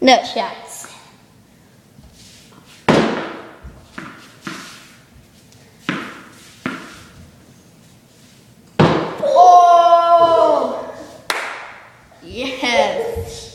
No shots. Oh! Yes!